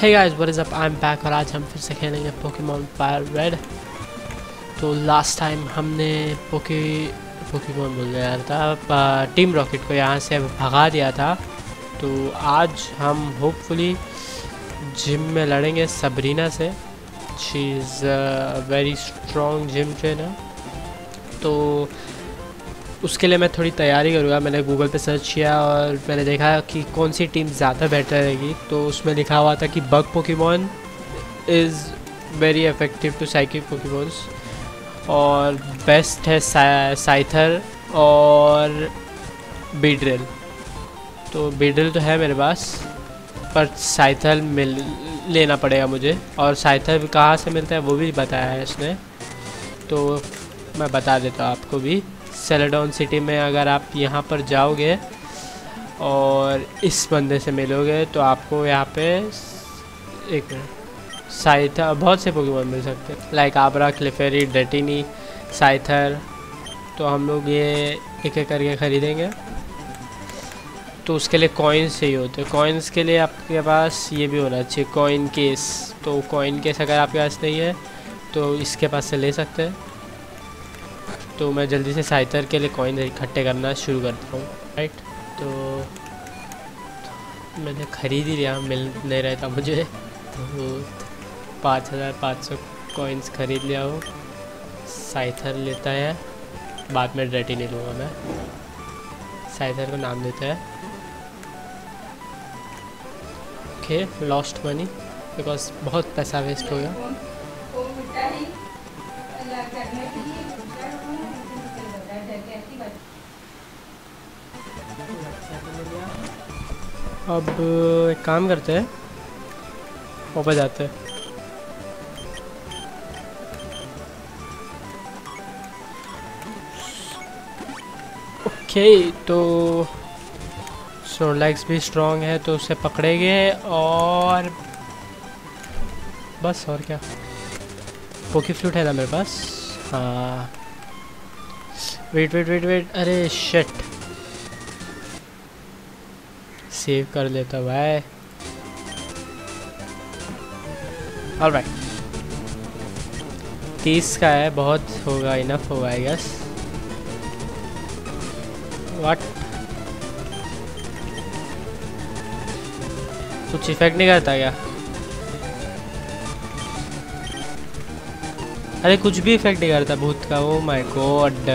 Hey guys, what is up? I'm back और आज हम फिर से खेलेंगे पोकेमोन फायर रेड तो लास्ट टाइम हमने पोके पोकेमोन बोल रहा था टीम रॉकेट को यहाँ से भगा दिया था। तो आज हम होपफुली जिम में लड़ेंगे सबरीना से। She is very strong gym trainer तो उसके लिए मैं थोड़ी तैयारी करूँगा। मैंने गूगल पे सर्च किया और मैंने देखा कि कौन सी टीम ज़्यादा बेटर रहेगी। तो उसमें लिखा हुआ था कि bug Pokemon is very effective to psychic Pokemons और बेस्ट है सा, साइथर और बीड्रिल तो बीड्रिल तो है मेरे पास पर साइथल मिल लेना पड़ेगा मुझे। और साइथल कहाँ से मिलता है वो भी बताया है इसने। तो मैं बता देता हूँ आपको भी। सेलेडॉन सिटी में अगर आप यहाँ पर जाओगे और इस बंदे से मिलोगे तो आपको यहाँ पे एक साइथर बहुत से पोकेमोन मिल सकते हैं। लाइक आबरा क्लिफेरी डेटिनी साइथर तो हम लोग ये एक एक करके ख़रीदेंगे। तो उसके लिए कॉइन्स चाहिए होते हैं। कॉइन्स के लिए आपके पास ये भी होना चाहिए। कॉइन केस तो कॉइन केस अगर आपके पास नहीं है तो इसके पास से ले सकते हैं। तो मैं जल्दी से साइतर के लिए कॉइन इकट्ठे करना शुरू करता हूँ। राइट तो मैंने ख़रीद ही लिया, मिल नहीं रहता मुझे। तो पाँच हज़ार पाँच सौ कॉइन्स ख़रीद लिया हो। साइथर लेता है। बाद में रेटी नहीं लूँगा मैं। साइथर का नाम देता है। ओके लॉस्ट मनी बिकॉज़ बहुत पैसा वेस्ट हो गया। अब, एक काम करते हैं। वापस जाते हैं। ओके तो सोलैक्स भी स्ट्रॉन्ग है तो उसे पकड़ेंगे और बस, और क्या? पोकी फ्लूट है ना मेरे पास? हाँ। वेट वेट वेट वेट अरे शट सेव कर लेता भाई। और राइट तीस का है, बहुत होगा इनफ होगा आई गेस व्हाट कुछ इफ़ेक्ट नहीं करता क्या? अरे कुछ भी इफ़ेक्ट नहीं करता, भूत का। ओ माय गॉड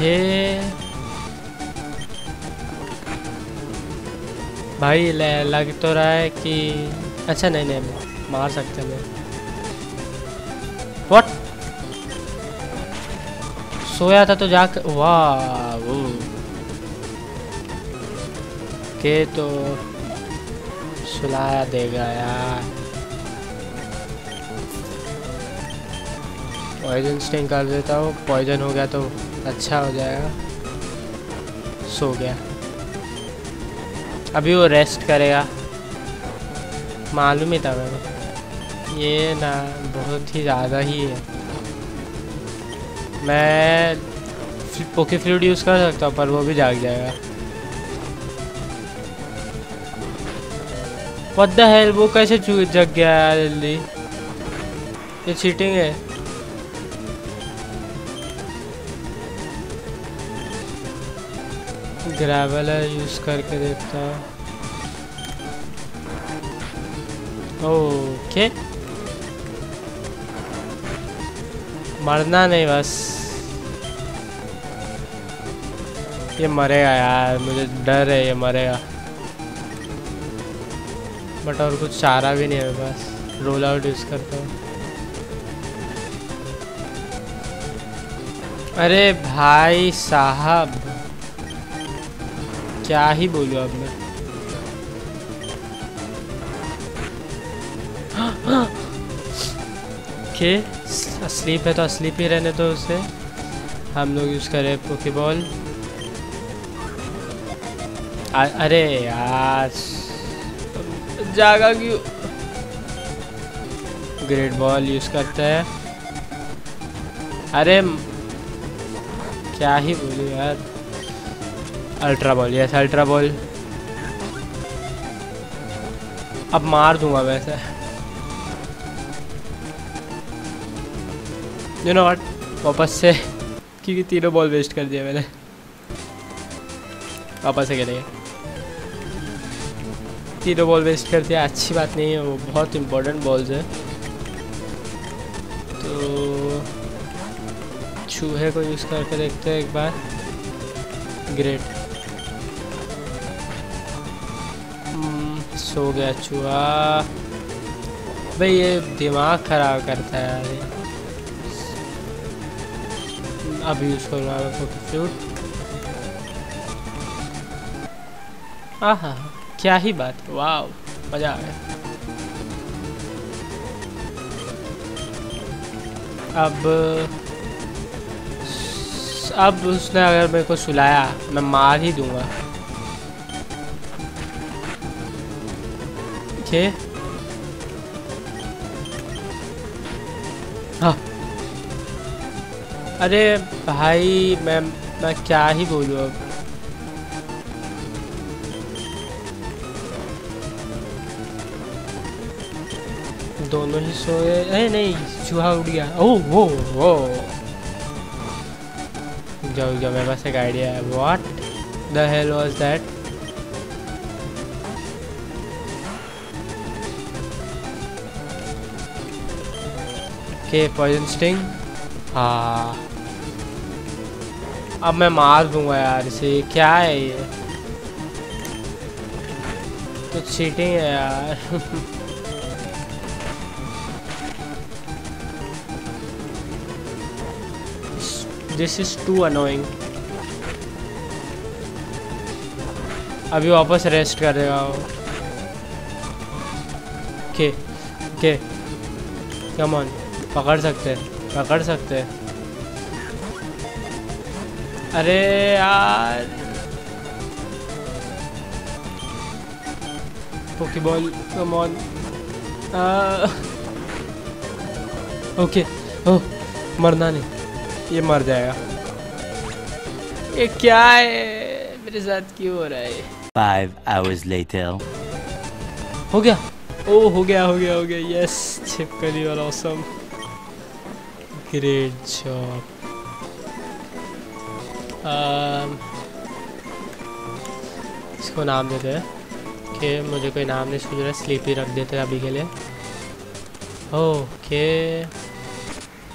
ओके भाई लग तो रहा है कि अच्छा नहीं नहीं मार सकते मैं व्हाट सोया था तो जाकर वाह के तो सुलाया देगा यार। पॉइजन स्टिंग कर देता हूँ पॉइजन हो गया तो अच्छा हो जाएगा। सो गया। अभी वो रेस्ट करेगा। मालूम ही था मैंने। ये ना बहुत ही ज़्यादा ही है। मैं पोके फ्लूड यूज़ कर सकता हूँ, पर वो भी जाग जाएगा। What the वो कैसे जग गया जल्दी? ये चीटिंग है। ग्रेवलर यूज़ करके देखता ओके मरना नहीं बस। ये मरेगा यार, मुझे डर है ये मरेगा। बट और कुछ चारा भी नहीं है बस। रोल आउट यूज़ करता हूँ। अरे भाई साहब। क्या ही बोलूँ अब मैं? ओके स्लीप है तो स्लीप ही रहने दो उसे। हम लोग यूज़ करें पोके बॉल अरे यार। जागा क्यों? ग्रेट बॉल यूज़ करते हैं। अरे क्या ही बोलूँ यार। Ultra ball yes ultra ball अब मार दूँगा वैसे। यू नो व्हाट वापस से, क्योंकि तीनों बॉल वेस्ट कर दिया मैंने। वापस से खेलेंगे। तीनों बॉल वेस्ट कर दिया, अच्छी बात नहीं है, वो बहुत इम्पोर्टेंट बॉल्स है। तो चूहे को यूज़ करके देखते हैं एक बार। ग्रेट सो गया चूहा भाई, ये दिमाग ख़राब करता है। अब यूज़ कर रहा है आहा, क्या ही बात। वाह मज़ा आ गया। अब अब उसने अगर मेरे को सुलाया, मैं मार ही दूँगा। ओके हाँ। अरे भाई, मैं मैं क्या ही बोलूँ अब? दोनों ही सोए। अरे नहीं, चूहा उड़ गया। ओ वो वो जाओ जाओ, मेरे पास एक आइडिया है। What the hell was that के पॉइजन स्टिंग हाँ। अब मैं मार दूँगा यार इसे। क्या है ये? तो चीटिंग है यार। दिस इज़ टू अनोइंग अभी वापस रेस्ट करेगा वो के के कम ऑन पकड़ सकते पकड़ सकते अरे यार। Poké Ball come on okay oh मरना नहीं ये मर जाएगा। ये क्या है? मेरे साथ क्यों हो रहा है? Five hours later. हो गया। ओ हो गया हो गया हो गया। यस छिपकली और ऑसम ग्रेट जॉब इसको नाम देते हैं कि मुझे कोई नाम नहीं सूझ रहा स्लीपी रख देते हैं अभी के लिए। ओके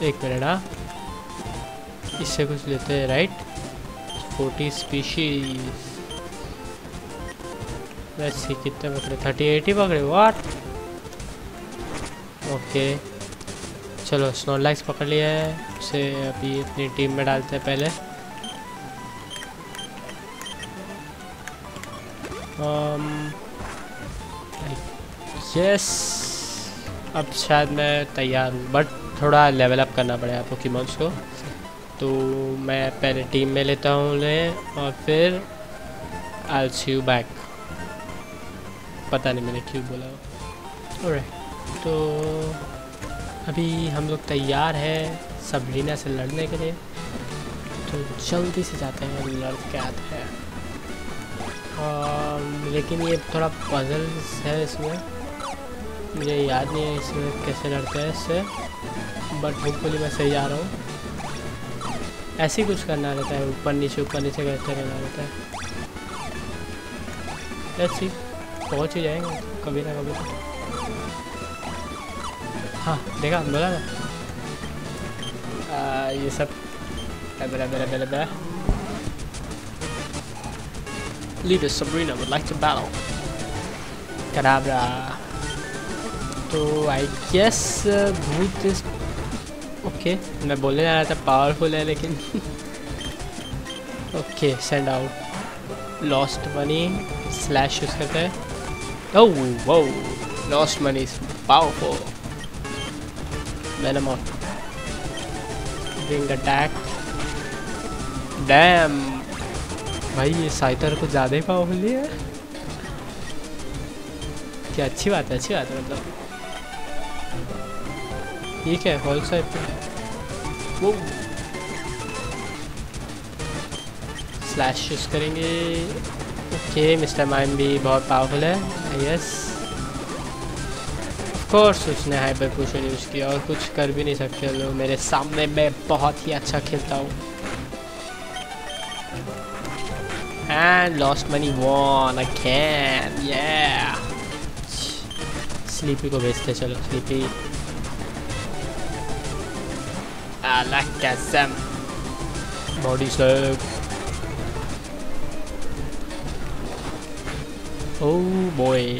एक मिनट हाँ। इससे कुछ लेते हैं राइट फोर्टी स्पीशीज वैसे कितने पकड़े थर्टी एटी पकड़े व्हाट ओके चलो स्नोलाइक्स पकड़ लिया है। उसे अभी अपनी टीम में डालते हैं पहले। यस अब शायद मैं तैयार हूँ बट थोड़ा लेवल अप करना पड़ेगा पोकीमॉन्स को। तो मैं पहले टीम में लेता हूँ उन्हें और फिर आई सी यू बैक पता नहीं मैंने क्यों बोला। Alright, तो अभी हम लोग तैयार हैं सबरीना से लड़ने के लिए। तो जल्दी से जाते हैं लड़ के आते हैं और लेकिन ये थोड़ा पजल्स है इसमें। मुझे याद नहीं है इसमें कैसे लड़ते हैं इससे बट होपफुली मैं सही आ रहा हूँ। ऐसे ही कुछ करना रहता है, ऊपर नीचे ऊपर नीचे करते करना रहता है। लेट्स सी पहुँच ही जाएँगे कभी ना कभी तो। हाँ देखा बोला ना आ, ये सब। बेला बेला बेला बेला। Leader Sabrina would like to battle. Kadabra. तो आई गेस भूत ओके मैं बोलने जा रहा था पावरफुल है लेकिन। Okay send out lost money slash use करते हैं? ओह वो lost money is powerful venom out ring attack damn भाई, ये साइतर कुछ ज़्यादा ही पावरफुल है क्या अच्छी बात है, अच्छी बात है मतलब। ठीक है हॉल साइड पे वो स्लैश यूज़ करेंगे। ओके मिस्टर माइम भी बहुत पावरफुल है यस कोर्स उसने हाइपर पोशन यूज़ किया और कुछ कर भी नहीं सकते लोग। मेरे सामने मैं बहुत ही अच्छा खेलता हूँ। And lost money won again. Yeah. Sleepy को भेजते चलो sleepy body slam oh boy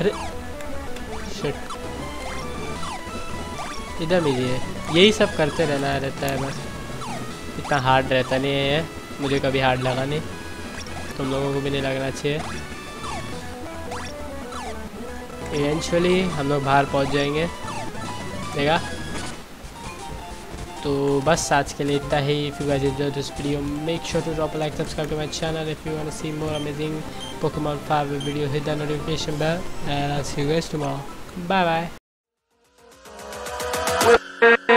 अरे शिट इधर मिलिए यही सब करते रहना रहता है बस। इतना हार्ड रहता नहीं है मुझे कभी हार्ड लगा नहीं। तुम लोगों को भी नहीं लगना चाहिए। इवेंचुअली हम लोग बाहर पहुँच जाएँगे। देगा तो बस आज के लिए इतना ही। If you guys enjoy this video make sure to drop like subscribe to my channel if you want to see more amazing Pokemon 5 video, hit that notification bell, and I'll see you guys tomorrow. Bye bye.